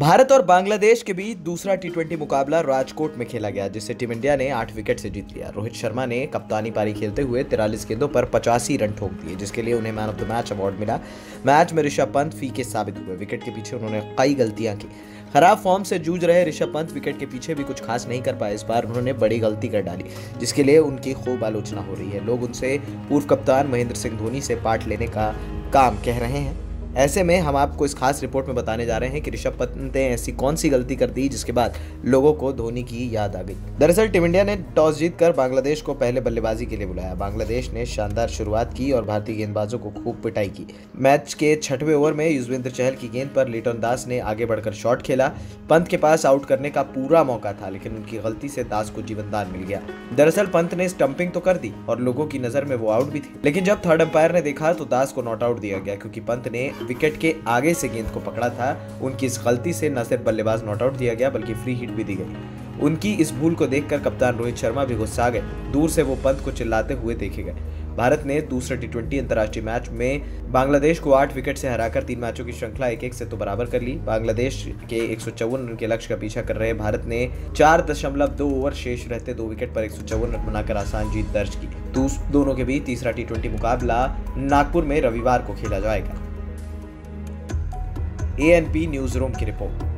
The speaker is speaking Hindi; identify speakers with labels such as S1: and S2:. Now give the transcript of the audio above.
S1: भारत और बांग्लादेश के बीच दूसरा टी मुकाबला राजकोट में खेला गया जिसे टीम इंडिया ने आठ विकेट से जीत लिया। रोहित शर्मा ने कप्तानी पारी खेलते हुए तिरालीस गेंदों पर पचासी रन ठोक दिए, जिसके लिए उन्हें man of the match award मिला। मैच में ऋषभ पंत फीके साबित हुए, विकेट के पीछे उन्होंने कई गलतियाँ की। खराब फॉर्म से जूझ रहे ऋषभ पंत विकेट के पीछे भी कुछ खास नहीं कर पाए। इस बार उन्होंने बड़ी गलती कर डाली, जिसके लिए उनकी खूब आलोचना हो रही है। लोग उनसे पूर्व कप्तान महेंद्र सिंह धोनी से पार्ट लेने का काम कह रहे हैं। ऐसे में हम आपको इस खास रिपोर्ट में बताने जा रहे हैं कि ऋषभ पंत ने ऐसी कौन सी गलती कर दी जिसके बाद लोगों को धोनी की याद आ गई। दरअसल टीम इंडिया ने टॉस जीतकर बांग्लादेश को पहले बल्लेबाजी के लिए बुलाया। बांग्लादेश ने शानदार शुरुआत की और भारतीय गेंदबाजों को खूब पिटाई की। मैच के छठवें ओवर में युजवेंद्र चहल की गेंद पर लिटन दास ने आगे बढ़कर शॉट खेला। पंत के पास आउट करने का पूरा मौका था, लेकिन उनकी गलती से दास को जीवनदान मिल गया। दरअसल पंत ने स्टंपिंग तो कर दी और लोगों की नज़र में वो आउट भी थी। लेकिन जब थर्ड अंपायर ने देखा तो दास को नॉट आउट दिया गया, क्योंकि पंत ने विकेट के आगे से गेंद को पकड़ा था। उनकी इस गलती से न सिर्फ़ बल्लेबाज नॉट आउट दिया गया, बल्कि फ्री हिट भी दी गई। उनकी इस भूल को देखकर कप्तान रोहित शर्मा भी गुस्सा गए। दूर से वो पंत को चिल्लाते हुए देखे गए। भारत ने दूसरे टी ट्वेंटी अंतर्राष्ट्रीय मैच में बांग्लादेश को आठ विकेट से हराकर तीन मैचों की श्रृंखला एक एक से तो बराबर कर ली। बांग्लादेश के एक सौ चौवन रन के लक्ष्य का पीछा कर रहे भारत ने चार दशमलव दो ओवर शेष रहते दो विकेट पर एक सौ चौवन रन बनाकर आसान जीत दर्ज की। दोनों के बीच तीसरा टी मुकाबला नागपुर में रविवार को खेला जाएगा। एएनपी न्यूज़ रूम की रिपोर्ट।